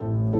you